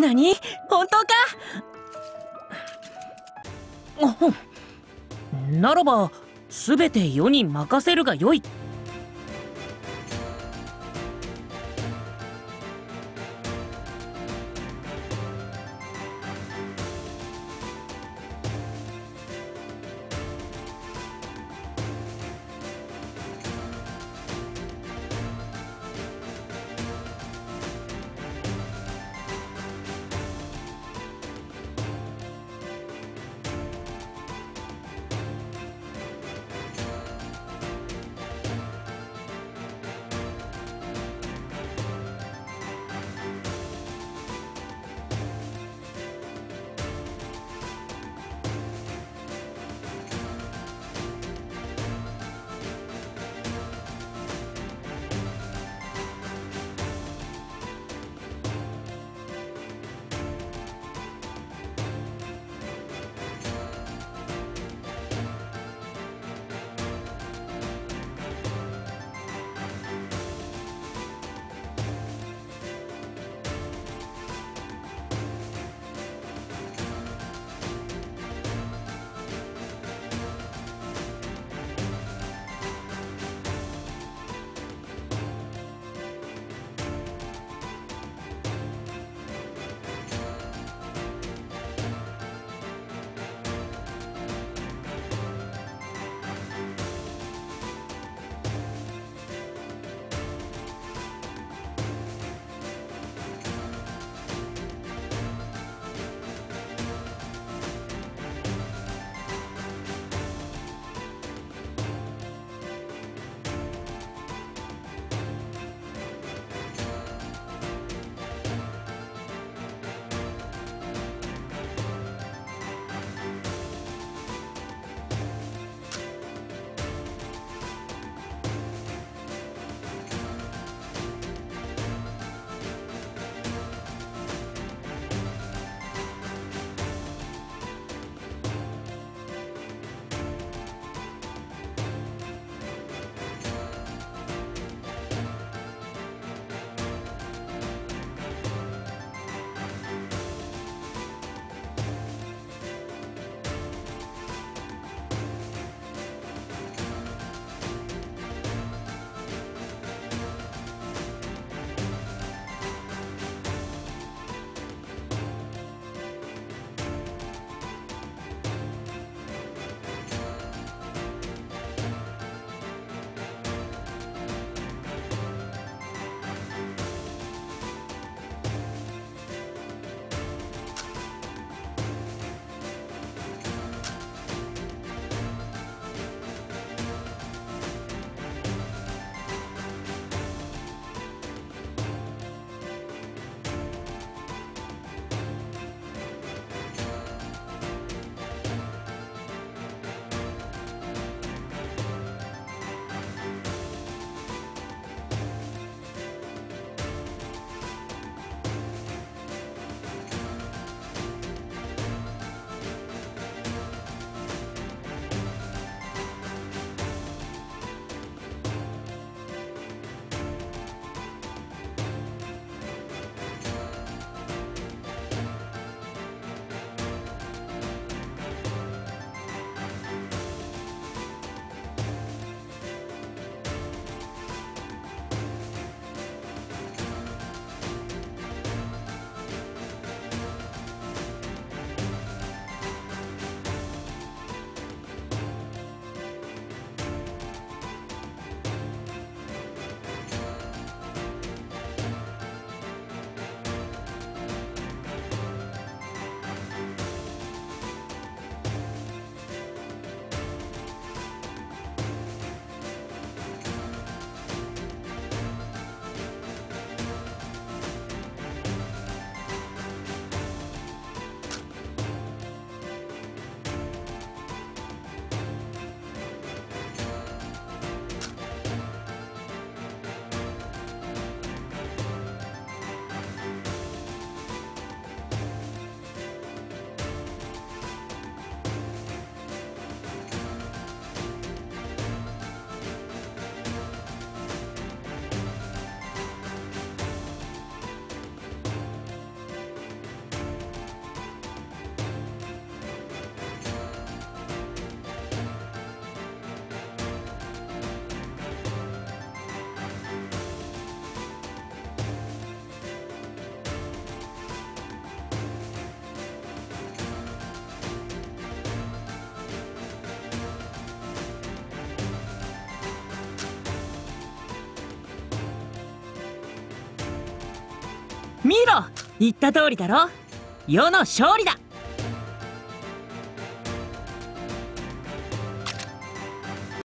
何？本当か？ならば全て世に任せるがよい。見ろ言った通りだろ。世の勝利だ。